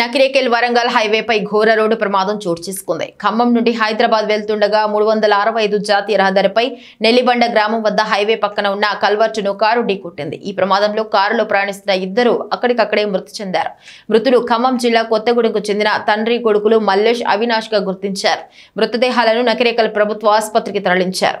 నకిరేకెల్ వరంగల్ హైవేపై ఘోర రోడ్డు ప్రమాదం చోటు చేసుకుంది. ఖమ్మం నుండి హైదరాబాద్ వెళ్తుండగా మూడు వందల అరవై ఐదు జాతీయ రహదారిపై నెల్లిబండ గ్రామం వద్ద హైవే పక్కన ఉన్న కల్వర్టును కారు ఢీకొట్టింది. ఈ ప్రమాదంలో కారులో ప్రయాణిస్తున్న ఇద్దరు అక్కడికక్కడే మృతి చెందారు. మృతులు ఖమ్మం జిల్లా కొత్తగూడెంకు చెందిన తండ్రి కొడుకులు మల్లేష్ అవినాష్గా గుర్తించారు. మృతదేహాలను నకిరేకల్ ప్రభుత్వ ఆసుపత్రికి తరలించారు.